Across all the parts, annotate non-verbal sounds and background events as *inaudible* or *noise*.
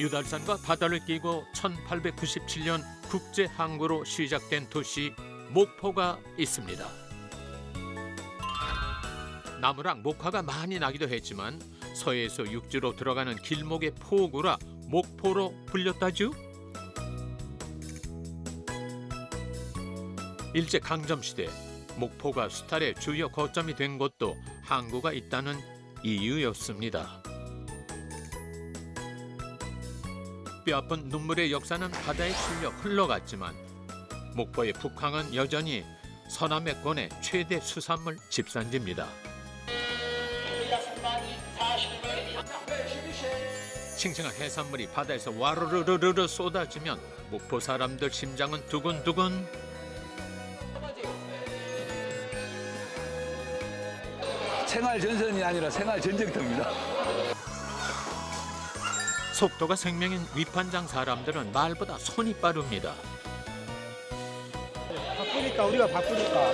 유달산과 바다를 끼고 1897년 국제 항구로 시작된 도시 목포가 있습니다. 나무랑 목화가 많이 나기도 했지만 서해에서 육지로 들어가는 길목의 포구라 목포로 불렸다죠. 일제 강점 시대 목포가 수탈의 주요 거점이 된 것도 항구가 있다는 이유였습니다. 뼈아픈 눈물의 역사는 바다에 실려 흘러갔지만 목포의 북항은 여전히 서남해권의 최대 수산물 집산지입니다. 싱싱한 해산물이 바다에서 와르르르르 쏟아지면 목포 사람들 심장은 두근두근 생활 전선이 아니라 생활 전쟁터입니다. 속도가 생명인 위판장 사람들은 말보다 손이 빠릅니다. 바쁘니까 우리가 바쁘니까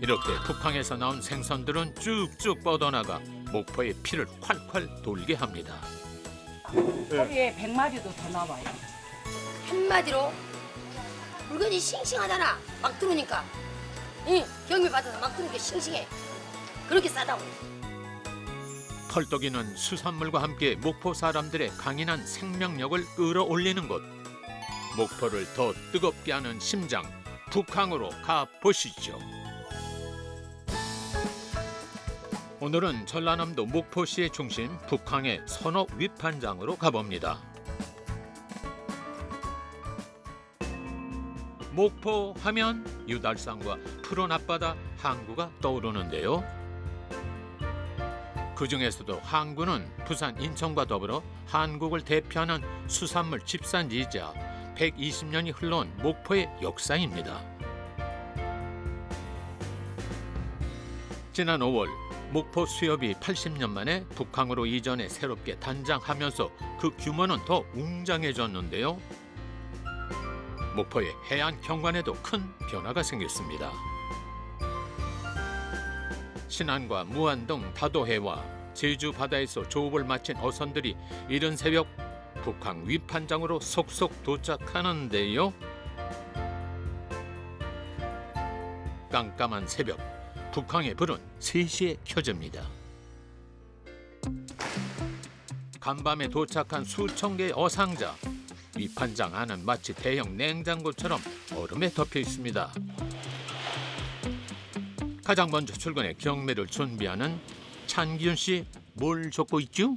이렇게 북항에서 나온 생선들은 쭉쭉 뻗어나가 목포의 피를 콸콸 돌게 합니다. 거기에 100마리도 더 나와요. 한마디로 물건이 싱싱하잖아. 막 들어오니까. 응, 경매 받아서 막 들어오니까 싱싱해. 그렇게 싸다고. 털떡이는 수산물과 함께 목포 사람들의 강인한 생명력을 끌어올리는 곳. 목포를 더 뜨겁게 하는 심장, 북항으로 가 보시죠. 오늘은 전라남도 목포시의 중심 북항의 선업 위판장으로 가봅니다. 목포 하면 유달산과 푸른 앞바다 항구가 떠오르는데요. 그 중에서도 항구는 부산, 인천과 더불어 한국을 대표하는 수산물 집산지이자 120년이 흘러온 목포의 역사입니다. 지난 5월 목포 수협이 80년 만에 북항으로 이전해 새롭게 단장하면서 그 규모는 더 웅장해졌는데요. 목포의 해안 경관에도 큰 변화가 생겼습니다. 신안과 무안 등 다도해와 제주 바다에서 조업을 마친 어선들이 이른 새벽 북한 위판장으로 속속 도착하는데요. 깜깜한 새벽, 북항의 불은 3시에 켜집니다. 간밤에 도착한 수천 개의 어상자, 위판장 안은 마치 대형 냉장고처럼 얼음에 덮여 있습니다. 가장 먼저 출근해 경매를 준비하는 찬기윤 씨 뭘 적고 있죠?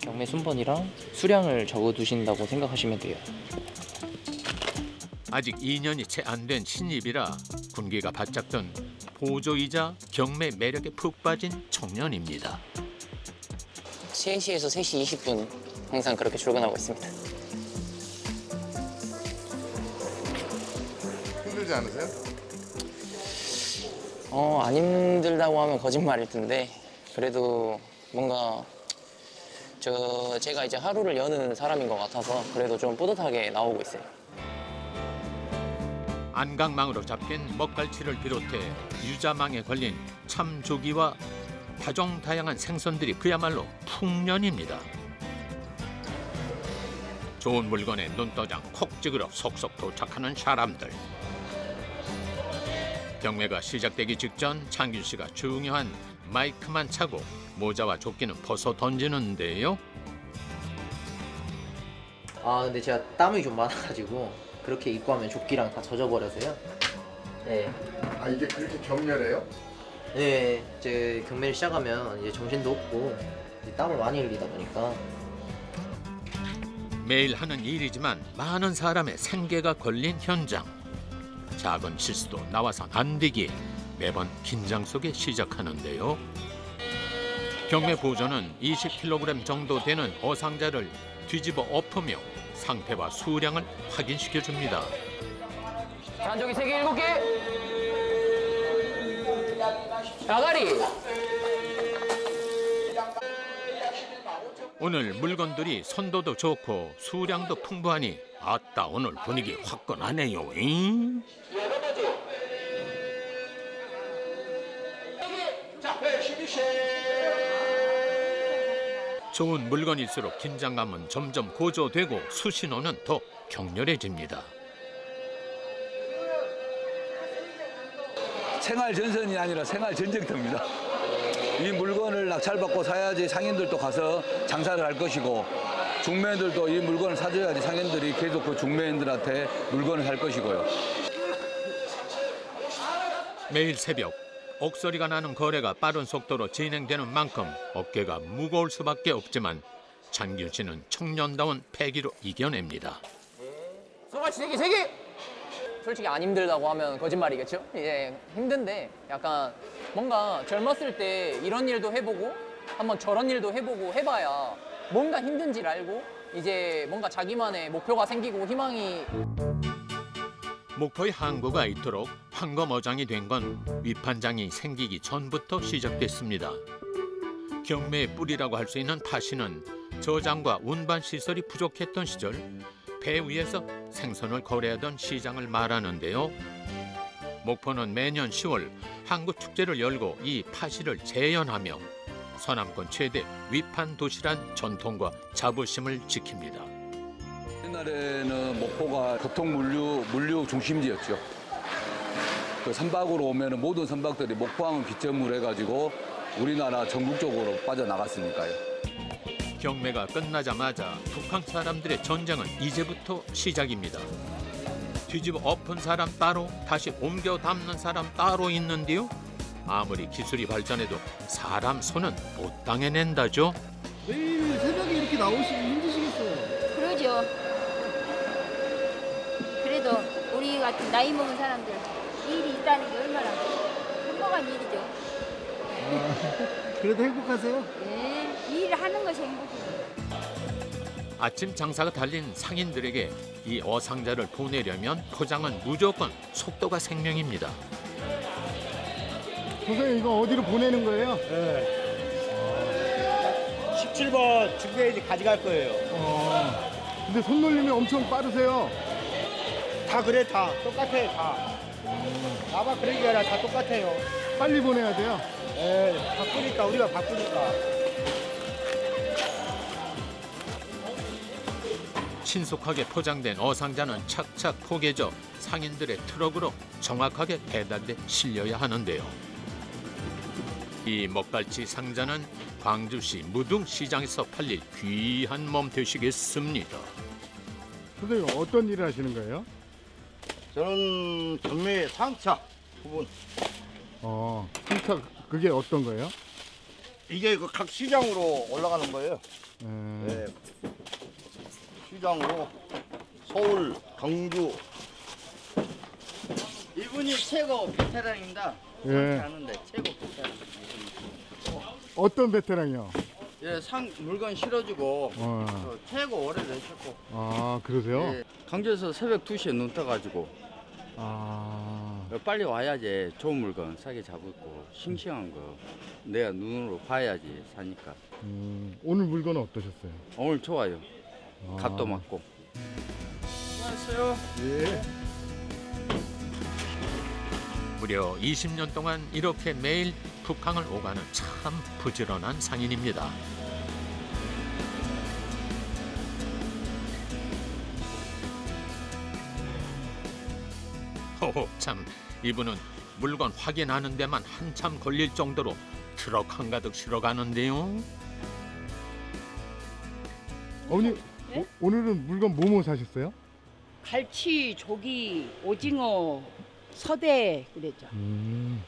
경매 순번이랑 수량을 적어두신다고 생각하시면 돼요. 아직 2년이 채 안 된 신입이라 군기가 바짝 든 보조이자 경매 매력에 푹 빠진 청년입니다. 3시에서 3시 20분 항상 그렇게 출근하고 있습니다. 힘들지 않으세요? 어, 안 힘들다고 하면 거짓말일 텐데 그래도 뭔가 저 제가 이제 하루를 여는 사람인 것 같아서 그래도 좀 뿌듯하게 나오고 있어요. 안강망으로 잡힌 먹갈치를 비롯해 유자망에 걸린 참조기와 다종다양한 생선들이 그야말로 풍년입니다. 좋은 물건에 눈도장 콕 찍으러 속속 도착하는 사람들. 경매가 시작되기 직전 창균 씨가 중요한 마이크만 차고 모자와 조끼는 벗어 던지는데요. 아 근데 제가 땀이 좀 많아가지고 그렇게 입고 하면 조끼랑 다 젖어버려서요. 네, 아 이게 그렇게 격렬해요? 네 이제 경매를 시작하면 이제 정신도 없고 이제 땀을 많이 흘리다 보니까 매일 하는 일이지만 많은 사람의 생계가 걸린 현장. 작은 실수도 나와선 안 되기에 매번 긴장 속에 시작하는데요. 경매 보조는 20kg 정도 되는 어상자를 뒤집어 엎으며 상태와 수량을 확인시켜 줍니다. 안쪽이 3개, 7개. 야가리. 오늘 물건들이 선도도 좋고 수량도 풍부하니 아따 오늘 분위기 화끈하네요. 잉? 좋은 물건일수록 긴장감은 점점 고조되고 수신호는 더 격렬해집니다. 생활 전선이 아니라 생활 전쟁터입니다. 이 물건을 낙찰받고 사야지 상인들도 가서 장사를 할 것이고 중매인들도 이 물건을 사줘야지 상인들이 계속 그 중매인들한테 물건을 살 것이고요. 매일 새벽 옥소리가 나는 거래가 빠른 속도로 진행되는 만큼 어깨가 무거울 수밖에 없지만 장균 씨는 청년다운 패기로 이겨냅니다. 소가시 세개 세 개. 솔직히 안 힘들다고 하면 거짓말이겠죠? 이제 힘든데 약간 뭔가 젊었을 때 이런 일도 해보고 한번 저런 일도 해보고 해봐야 뭔가 힘든지를 알고 이제 뭔가 자기만의 목표가 생기고 희망이 목포의 항구가 이토록 황검어장이 된 건 위판장이 생기기 전부터 시작됐습니다. 경매의 뿌리라고 할 수 있는 파시는 저장과 운반 시설이 부족했던 시절 배 위에서 생선을 거래하던 시장을 말하는데요. 목포는 매년 10월 항구 축제를 열고 이 파시를 재현하며 서남권 최대 위판 도시란 전통과 자부심을 지킵니다. 옛날에는 목포가 교통 물류 물류 중심지였죠. 그 선박으로 오면 모든 선박들이 목포항을 기점으로 해가지고 우리나라 전국적으로 빠져나갔으니까요. 경매가 끝나자마자 북한 사람들의 전쟁은 이제부터 시작입니다. 뒤집어 엎은 사람 따로 다시 옮겨 담는 사람 따로 있는데요. 아무리 기술이 발전해도 사람 손은 못 당해낸다죠. 매일 새벽에 이렇게 나오시기 힘드시겠어요. 그러죠. 그래도 우리 같은 나이 먹은 사람들 일이 있다는 게 얼마나 행복한 일이죠. 그래도 행복하세요? 네, 일을 하는 것이 행복해요. 아침 장사가 달린 상인들에게 이 어상자를 보내려면 포장은 무조건 속도가 생명입니다. 선생님 이거 어디로 보내는 거예요? 네. 17번 중대에 이제 가져갈 거예요. 어. 근데 손놀림이 엄청 빠르세요. 다 그래 다 똑같아요 다. 아마 그런 게 아니라 다 똑같아요. 빨리 보내야 돼요. 예, 바쁘니까 우리가 바쁘니까. 신속하게 포장된 어상자는 착착 포개져 상인들의 트럭으로 정확하게 배달돼 실려야 하는데요. 이 먹갈치 상자는 광주시 무등시장에서 팔릴 귀한 몸 되시겠습니다. 선생님 어떤 일을 하시는 거예요? 저는 경매 상차 부분. 어, 상차 그게 어떤 거예요? 이게 그 각 시장으로 올라가는 거예요. 음, 네. 시장으로 서울, 광주. 이분이 최고 베테랑입니다. 예. 하는데 최고 베테랑. 어떤 베테랑이요? 예, 상 물건 실어주고 어, 저 최고 오래를 하셨고. 아 그러세요? 예, 광주에서 새벽 2시에 눈 떠가지고 아, 빨리 와야지 좋은 물건 싸게 잡고 싱싱한 거 내가 눈으로 봐야지 사니까 음, 오늘 물건은 어떠셨어요? 오늘 좋아요 아, 갓도 맞고 수고하셨어요 예. 무려 20년 동안 이렇게 매일 북항을 오가는 참 부지런한 상인입니다. 호호 참 이분은 물건 확인하는 데만 한참 걸릴 정도로 트럭 한가득 실어 가는데요. 어머니 오, 오늘은 물건 뭐뭐 사셨어요? 갈치, 조기, 오징어, 서대 그랬죠. 음,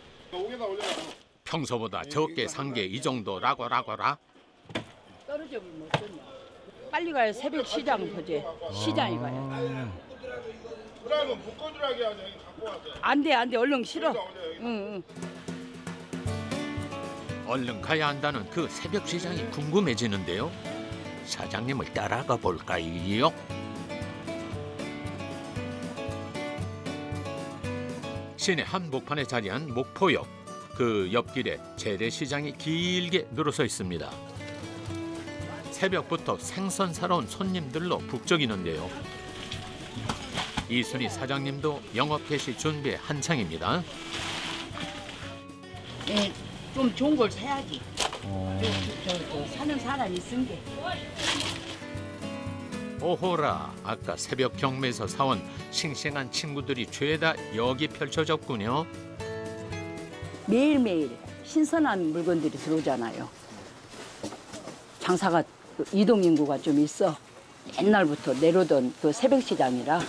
평소보다 적게 산 게 이 정도라고 라고라. 떨어져 버리면 어쩌냐. 빨리 가야 새벽 시장 보지. 시장에 가야. 아, 그러면 묶어주라게 하자 여기 갖고 와서 안 돼, 안 돼. 얼른. 응, 응. 얼른 가야 한다는 그 새벽 시장이 궁금해지는데요. 사장님을 따라가 볼까요? 시내 한복판에 자리한 목포역. 그 옆길에 재래시장이 길게 늘어서 있습니다. 새벽부터 생선 사러 온 손님들로 북적이는데요. 이순희 사장님도 영업 개시 준비에 한창입니다. 예, 좀 좋은 걸 사야지. 저, 저 사는 사람이 쓴 게. 오호라 아까 새벽 경매에서 사온 싱싱한 친구들이 죄다 여기 펼쳐졌군요. 매일매일 신선한 물건들이 들어오잖아요. 장사가 그 이동 인구가 좀 있어. 옛날부터 내려오던 그 새벽 시장이라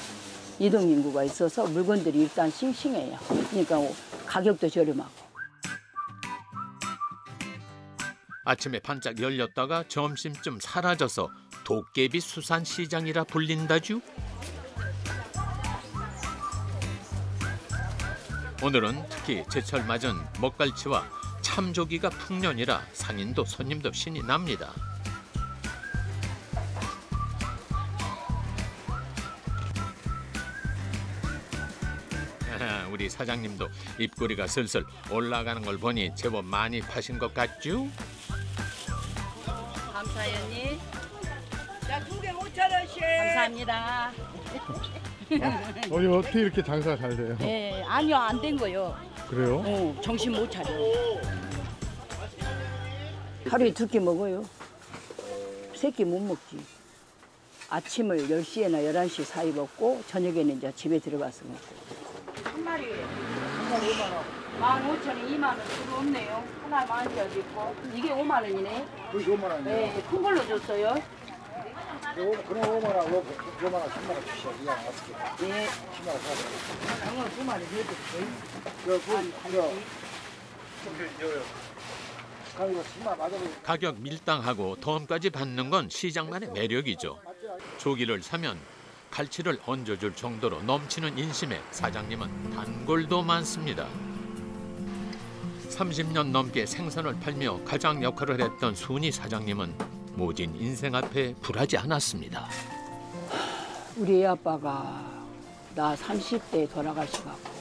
이동 인구가 있어서 물건들이 일단 싱싱해요. 그러니까 가격도 저렴하고. 아침에 반짝 열렸다가 점심쯤 사라져서 도깨비 수산시장이라 불린다죠. 오늘은 특히 제철 맞은 먹갈치와 참조기가 풍년이라 상인도 손님도 신이 납니다. *laughs* 우리 사장님도 입꼬리가 슬슬 올라가는 걸 보니 제법 많이 파신 것 같죠? 감사해요, 감사합니다. 어디 어떻게 이렇게 장사가 잘 돼요? 예, 아니요, 안 된 거요. 그래요? 어, 정신 못 차려. 하루에 두 끼 먹어요. 세 끼 못 먹지. 아침을 10시에나 11시 사이 먹고 저녁에는 이제 집에 들어가서 먹고. 한 마리에 한 마리 5만 원. 15,000원, 2만 원 주로 없네요. 하나 만 원짜리 어디 있고. 이게 5만 원이네. 그게 5만 원이요? 네, 큰 걸로 줬어요. 그럼 5만 원, 5만 원, 3만 원 주시죠. 이거 어떻게? 네. 10만 원 사세요. 장어 두 마리 해드릴게요. 그, 가위가 10만 원 맞아도 가격 밀당하고 덤까지 받는 건 시장만의 매력이죠. 조기를 사면 갈치를 얹어줄 정도로 넘치는 인심에 사장님은 단골도 많습니다. 30년 넘게 생선을 팔며 가장 역할을 했던 순이 사장님은 모진 인생 앞에 불하지 않았습니다. 우리 애 아빠가 나 30대에 돌아가셔갖고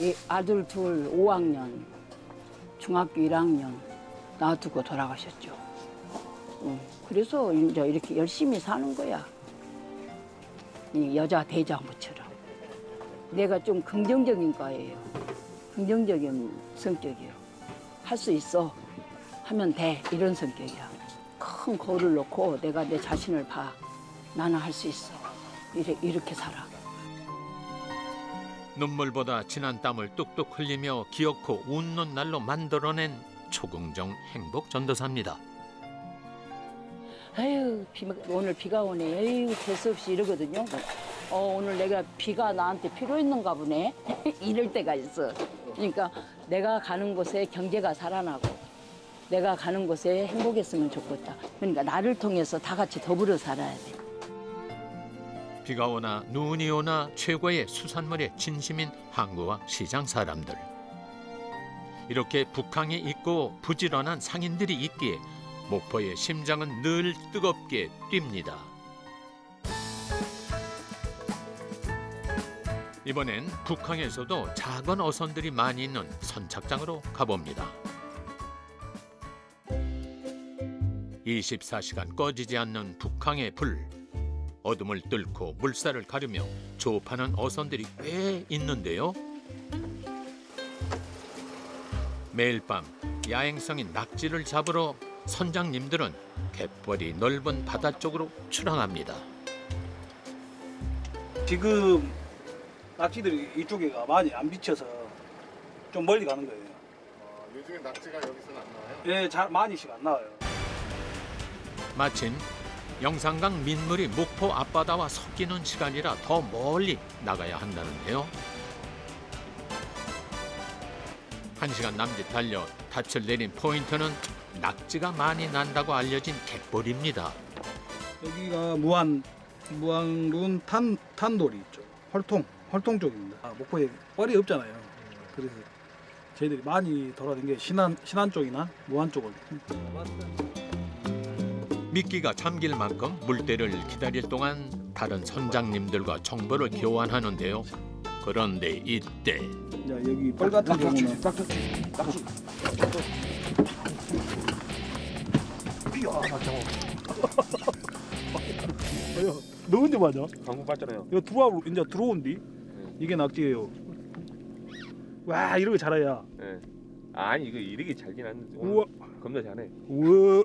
이 아들 둘 5학년 중학교 1학년 놔두고 돌아가셨죠. 응. 그래서 이제 이렇게 열심히 사는 거야. 이 여자 대장부처럼. 내가 좀 긍정적인 거예요. 긍정적인 성격이요. 할 수 있어. 하면 돼. 이런 성격이야. 큰 거울을 놓고 내가 내 자신을 봐. 나는 할 수 있어. 이래, 이렇게 살아. 눈물보다 진한 땀을 뚝뚝 흘리며 기어코 웃는 날로 만들어낸 초긍정 행복 전도사입니다. 아유, 비, 오늘 비가 오네. 에휴, 재수 없이 이러거든요. 어, 오늘 내가 비가 나한테 필요 있는가 보네. *laughs* 이럴 때가 있어. 그러니까 내가 가는 곳에 경제가 살아나고 내가 가는 곳에 행복했으면 좋겠다. 그러니까 나를 통해서 다 같이 더불어 살아야 돼. 비가 오나 눈이 오나 최고의 수산물에 진심인 항구와 시장 사람들. 이렇게 북항이 있고 부지런한 상인들이 있기에 목포의 심장은 늘 뜨겁게 뜁니다. 이번엔 북항에서도 작은 어선들이 많이 있는 선착장으로 가봅니다. 24시간 꺼지지 않는 북항의 불. 어둠을 뚫고 물살을 가르며 조업하는 어선들이 꽤 있는데요. 매일 밤 야행성인 낙지를 잡으러 선장님들은 갯벌이 넓은 바다 쪽으로 출항합니다. 지금 낙지들이 이쪽에 많이 안 비쳐서 좀 멀리 가는 거예요. 요즘에 낙지가 여기서는 안 나와요? 예, 잘 많이씩 안 나와요. 마침 영산강 민물이 목포 앞바다와 섞이는 시간이라 더 멀리 나가야 한다는데요. 한 시간 남짓 달려 닻을 내린 포인트는 낙지가 많이 난다고 알려진 갯벌입니다. 여기가 무안 무안군 탄 탄돌이 있죠. 활통 활통 쪽입니다. 아, 목포에 뻘이 없잖아요. 그래서 저희들이 많이 돌아다닌 게 신안 신안 쪽이나 무안 쪽을. 미끼가 잠길 만큼 물때를 기다릴 동안 다른 선장님들과 정보를 교환하는데요. 그런데 이때 이제 여기 뻘 같은 경우는 이야, *laughs* 너 언제 맞아? 방금 봤잖아요. 이거 들어와 이제 들어온디. 이게 낙지예요. 와거 잘해야. 네. 아니 이거 이렇게 잘긴 오늘 우와. 겁나 잘해. 우와.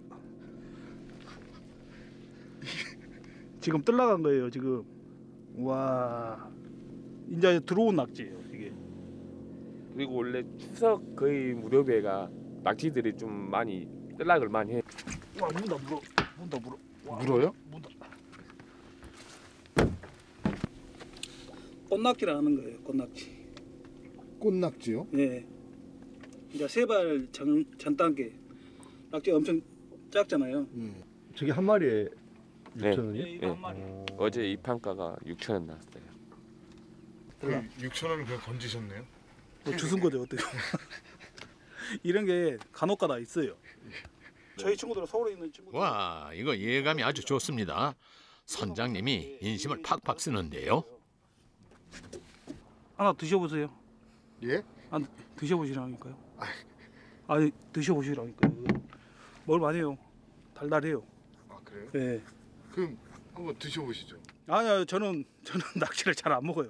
지금 뜰 나간 거예요 지금. 와. 이제 들어온 낙지예요 이게. 그리고 원래 추석 거의 무렵에가 낙지들이 좀 많이 뜰락을 많이 해. 와 문다 물어. 문다 물어. 와, 물어요? 문다. 꽃낙지라는 거예요 꽃낙지. 꽃낙지요? 예. 이제 세발 전, 전 단계 낙지 엄청 작잖아요. 저게 한 마리에 네. 6천 원이요? 예, 이거 한 마리. 어제 입판가가 6천 원 나왔어요. 그럼 6천 원을 그냥 건지셨네요? 뭐 주순 거죠 어떻게? *laughs* 이런 게 간혹가다 있어요. 저희 친구들은 서울에 있는 친구들. 와, 이거 예감이 아주 좋습니다. 선장님이 인심을 팍팍 쓰는데요. 하나 드셔보세요. 예? 한 드셔보시라니까요. 아니 드셔보시라니까요. 뭘 많이 해요. 달달해요. 아 그래요? 예. 그럼 한번 드셔보시죠. 아니요 저는 저는 *laughs* 낙지를 잘 안 먹어요.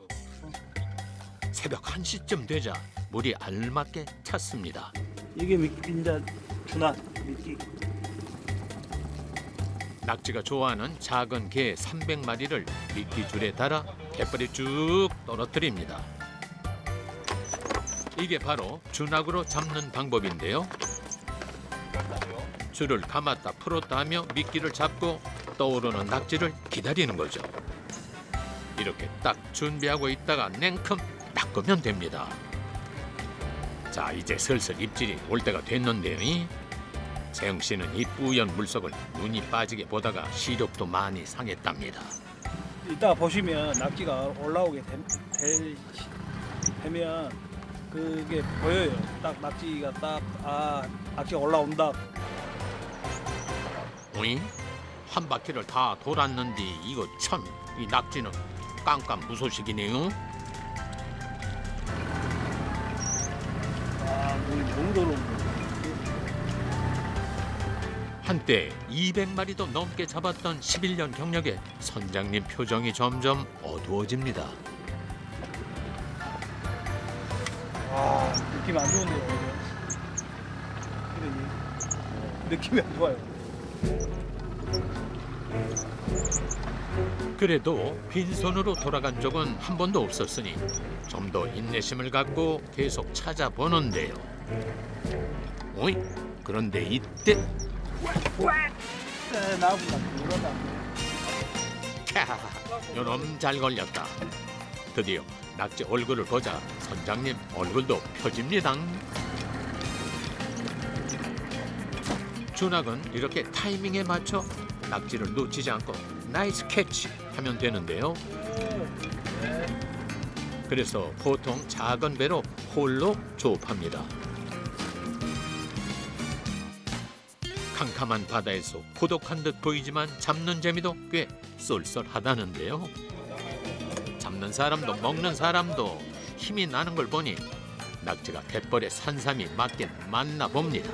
새벽 1시쯤 되자 물이 알맞게 찼습니다. 이게 미끼인자 준한 미끼. 낙지가 좋아하는 작은 개 300마리를 미끼줄에 달아 갯벌에 쭉 떨어뜨립니다. 이게 바로 준학으로 잡는 방법인데요. 줄을 감았다 풀었다 하며 미끼를 잡고 떠오르는 낙지를 기다리는 거죠. 이렇게 딱 준비하고 있다가 냉큼 낚으면 됩니다. 자, 이제 슬슬 입질이 올 때가 됐는데요. 세영 씨는 이 뿌연 물속을 눈이 빠지게 보다가 시력도 많이 상했답니다. 이따 보시면 낙지가 올라오게 되, 될, 되면 그게 보여요. 딱 낙지가 딱 아 낙지가 올라온다. 오잉? 한 바퀴를 다 돌았는데 이거 참 이 낙지는 깜깜 무소식이네요. 아 한때 200마리도 넘게 잡았던 11년 경력에 선장님 표정이 점점 어두워집니다. 와 느낌 안 좋은데요. 느낌이 안 좋아요. 그래도 빈손으로 돌아간 적은 한 번도 없었으니 좀 더 인내심을 갖고 계속 찾아보는데요. 오이? 그런데 이때. 캬, 요놈 잘 걸렸다. 드디어 낙지 얼굴을 보자 선장님 얼굴도 펴집니다. 주낙은 이렇게 타이밍에 맞춰 낙지를 놓치지 않고 nice catch 하면 되는데요. 그래서 보통 작은 배로 홀로 조업합니다. 캄캄한 바다에서 고독한 듯 보이지만 잡는 재미도 꽤 쏠쏠하다는데요. 잡는 사람도 먹는 사람도 힘이 나는 걸 보니 낙지가 갯벌에 산삼이 맞긴 맞나 봅니다.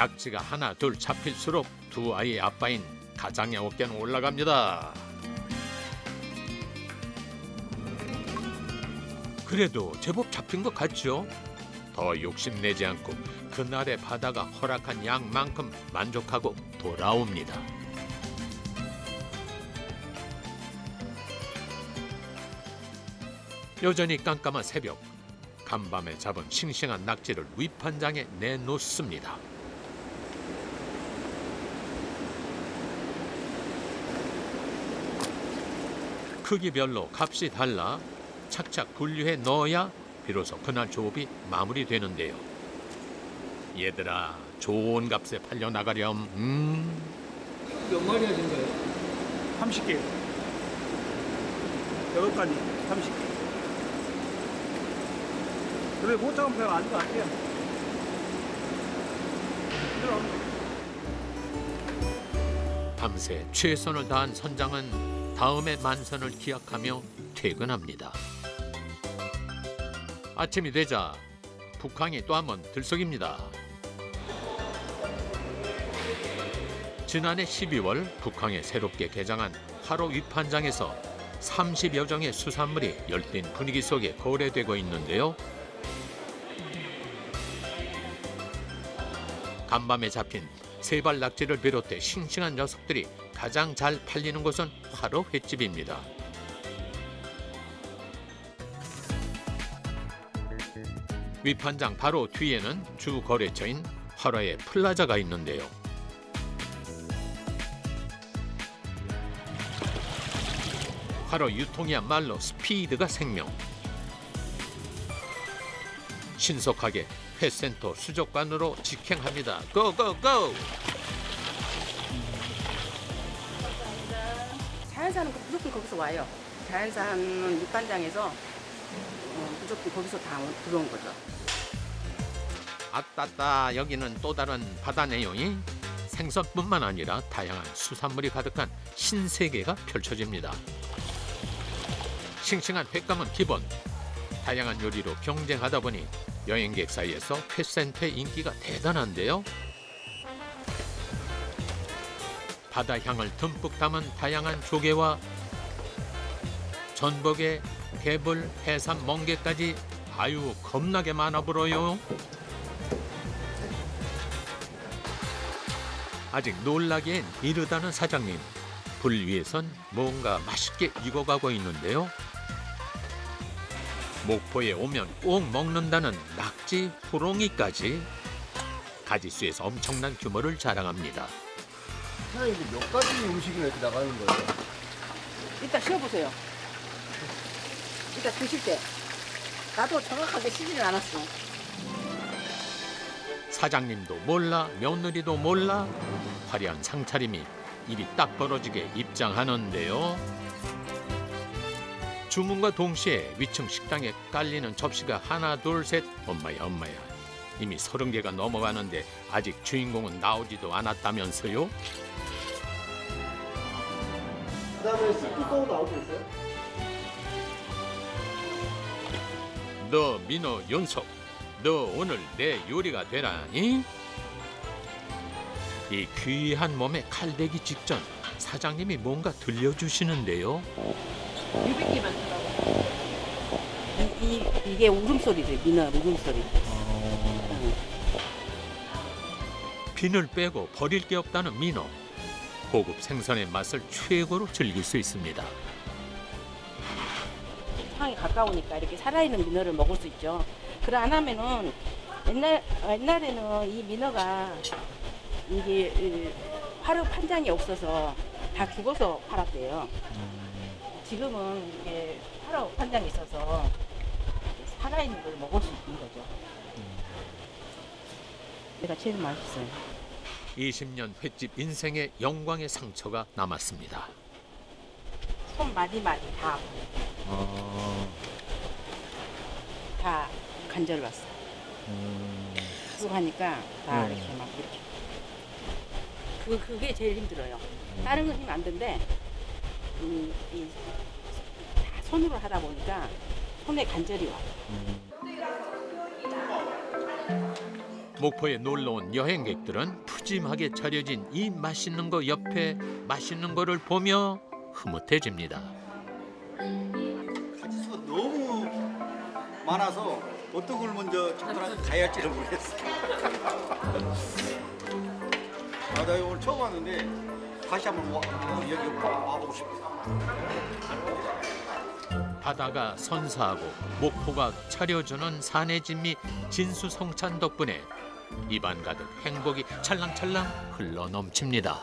낙지가 하나 둘 잡힐수록 두 아이의 아빠인 가장의 어깨는 올라갑니다. 그래도 제법 잡힌 것 같죠? 더 욕심내지 않고 그날의 바다가 허락한 양만큼 만족하고 돌아옵니다. 여전히 깜깜한 새벽 간밤에 잡은 싱싱한 낙지를 위판장에 내놓습니다. 크기별로 값이 달라 착착 분류해 넣어야 비로소 그날 조업이 마무리되는데요. 얘들아 좋은 값에 팔려 나가렴. 음. 몇 마리 하신 거예요? 30개. 여섯 가지 30개. 근데 못 잡으면 별로 안것 같아요. 밤새 최선을 다한 선장은 다음의 만선을 기약하며 퇴근합니다. 아침이 되자 북항이 또 한 번 들썩입니다. 지난해 12월 북항에 새롭게 개장한 화로 위판장에서 30여 종의 수산물이 열띤 분위기 속에 거래되고 있는데요. 간밤에 잡힌 세발 낙지를 비롯해 싱싱한 녀석들이 가장 잘 팔리는 곳은 화로 횟집입니다. 위판장 바로 뒤에는 주 거래처인 화로의 플라자가 있는데요. 화로 유통이야말로 스피드가 생명. 신속하게 회센터 수족관으로 직행합니다. 고고고! 자연산은 무조건 거기서 와요. 자연산은 육반장에서 어, 무조건 거기서 다 들어온 거죠. 아따따 여기는 또 다른 바다네요. 이? 생선뿐만 아니라 다양한 수산물이 가득한 신세계가 펼쳐집니다. 싱싱한 횟감은 기본. 다양한 요리로 경쟁하다 보니 여행객 사이에서 회센터의 인기가 대단한데요. 바다 향을 듬뿍 담은 다양한 조개와 전복에 개불, 해삼, 멍게까지 아유 겁나게 많아 보여요. 아직 놀라기엔 이르다는 사장님. 불 위에선 뭔가 맛있게 익어가고 있는데요. 목포에 오면 꼭 먹는다는 낙지 호롱이까지 가지수에서 엄청난 규모를 자랑합니다. 사장님 몇 가지 음식이 이렇게 나가는 거예요? 이따 쉬어보세요. 이따 드실 때. 나도 정확하게 쉬지는 않았어. 사장님도 몰라 며느리도 몰라 화려한 상차림이 입이 딱 벌어지게 입장하는데요. 주문과 동시에 위층 식당에 깔리는 접시가 하나 둘 셋 엄마야 엄마야 이미 서른 개가 넘어가는데 아직 주인공은 나오지도 않았다면서요? 그다음에 스프도 나오고 있어요? 너 민호 윤석 너 오늘 내 요리가 되라니? 이 귀한 몸에 칼대기 직전 사장님이 뭔가 들려주시는데요. 유비끼 만들라고. 이, 이, 이 게 울음소리래, 민어 울음소리. 비늘 빼고 버릴 게 없다는 민어. 고급 생선의 맛을 최고로 즐길 수 있습니다. 상이 가까우니까 이렇게 살아있는 민어를 먹을 수 있죠. 그래 안 하면은 옛날 옛날에는 이 민어가 이게 이, 화로 판장이 없어서 다 죽어서 팔았대요. 지금은 이게 화로 판장이 있어서 살아있는 걸 먹을 수 있는 거죠. 내가 제일 맛있어요. 20년 횟집 인생의 영광의 상처가 남았습니다. 손 많이 많이 다다 관절 왔어. 계속 하니까 다 네. 이렇게 막 이렇게. 그 그게 제일 힘들어요. 다른 건 힘 안 든데 음, 이, 다 손으로 하다 보니까 손에 관절이 와. 목포에 놀러 온 여행객들은 푸짐하게 차려진 이 맛있는 거 옆에 맛있는 거를 보며 흐뭇해집니다. 가지수가 너무 많아서 어떤 걸 먼저 접근하고 가야 할지를 모르겠어요. *laughs* 아, 나 오늘 처음 왔는데 다시 한번 와, 여기 와보고 싶어요. 바다가 선사하고 목포가 차려주는 산해진미 진수성찬 덕분에 입안 가득 행복이 찰랑찰랑 흘러넘칩니다.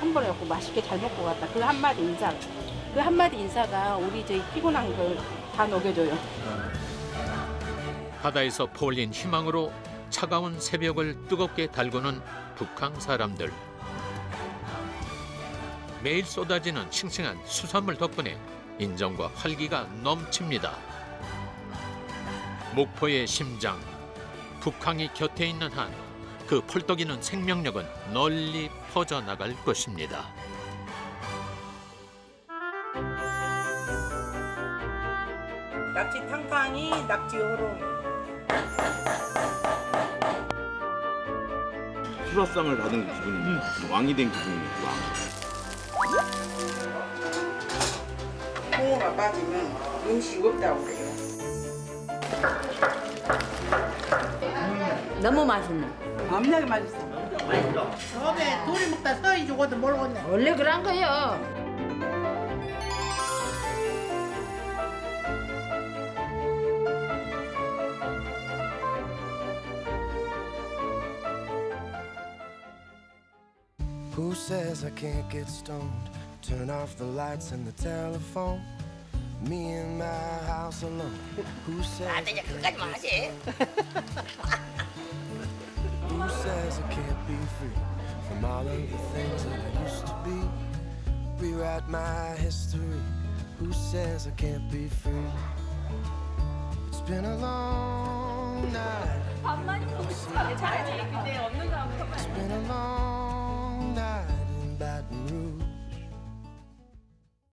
한 번에 먹고 맛있게 잘 먹고 갔다. 그 한마디 인사. 그 한마디 인사가 우리 저희 피곤한 걸 다 녹여줘요. 바다에서 퍼올린 희망으로 차가운 새벽을 뜨겁게 달구는 북한 사람들. 매일 쏟아지는 싱싱한 수산물 덕분에 인정과 활기가 넘칩니다. 목포의 심장, 북항이 곁에 있는 한 그 펄떡이는 생명력은 널리 퍼져나갈 것입니다. 낙지 탕탕이, 낙지 호롱. 수라상을 받은 기분입니다. 왕이 된 기분입니다. 왕. 홍어가 빠지면 음식 없다고 그래요. 너무 맛있네. 엄청나게 맛있어. 저게 둘이 먹다 서희 죽어도 모르겠네. 원래 그런 거요. Who says I can't get stoned? Turn off the lights and the telephone. Me and my house alone. Who *laughs* says I can't get stoned? Who says I can't be free from all of the things that I used to be? Rewrite my history. Who says I can't be free? It's been a long night. It's been a long night.